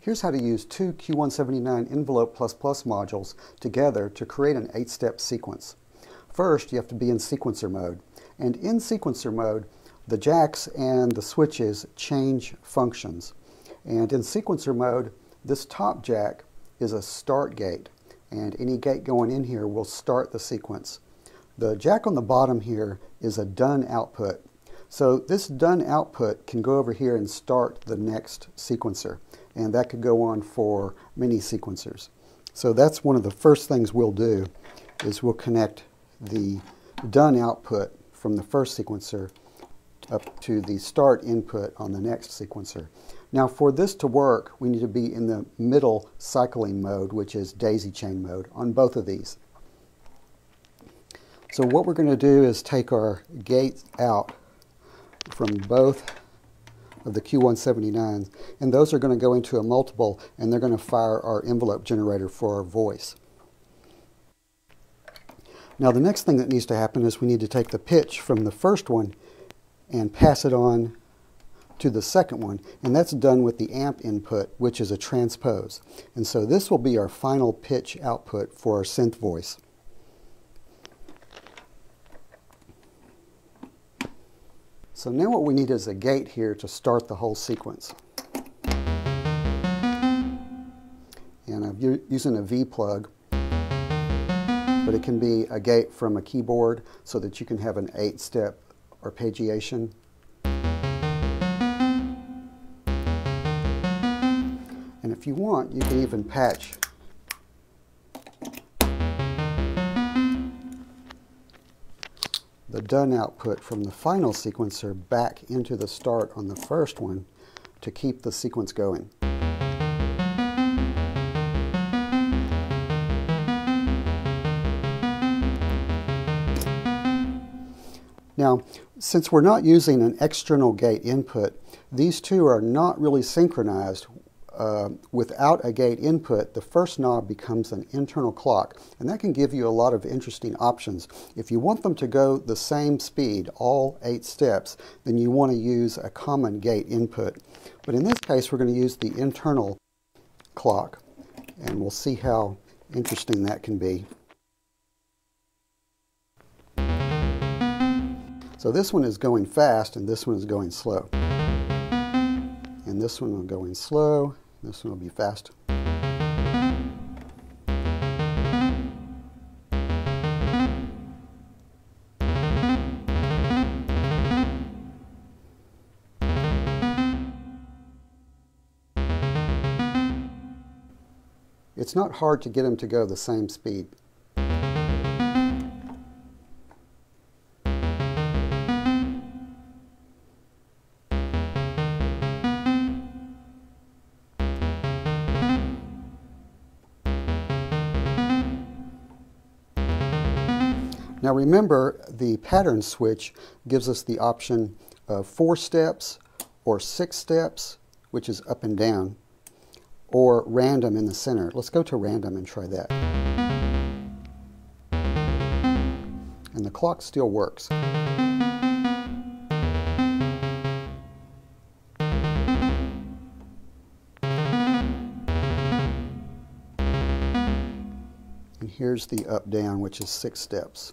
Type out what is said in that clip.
Here's how to use two Q179 Envelope++ Plus modules together to create an eight-step sequence. First, you have to be in sequencer mode. And in sequencer mode, the jacks and the switches change functions. And in sequencer mode, this top jack is a start gate. And any gate going in here will start the sequence. The jack on the bottom here is a done output. So this done output can go over here and start the next sequencer and that could go on for many sequencers. So that's one of the first things we'll do is we'll connect the done output from the first sequencer up to the start input on the next sequencer. Now for this to work, we need to be in the middle cycling mode, which is daisy chain mode, on both of these. So what we're going to do is take our gates out from both of the Q179s, and those are going to go into a multiple, and they're going to fire our envelope generator for our voice. Now the next thing that needs to happen is we need to take the pitch from the first one and pass it on to the second one, and that's done with the amp input, which is a transpose. And so this will be our final pitch output for our synth voice. So now what we need is a gate here to start the whole sequence. And I'm using a V-plug, but it can be a gate from a keyboard so that you can have an eight-step arpeggiation. And if you want, you can even patch the done output from the final sequencer back into the start on the first one to keep the sequence going. Now, since we're not using an external gate input, these two are not really synchronized uh, without a gate input, the first knob becomes an internal clock, and that can give you a lot of interesting options. If you want them to go the same speed, all eight steps, then you want to use a common gate input. But in this case, we're going to use the internal clock, and we'll see how interesting that can be. So this one is going fast, and this one is going slow. And this one will go in slow, this will be fast. It's not hard to get them to go the same speed. Now remember, the pattern switch gives us the option of four steps or six steps, which is up and down, or random in the center. Let's go to random and try that. And the clock still works. And here's the up down, which is six steps.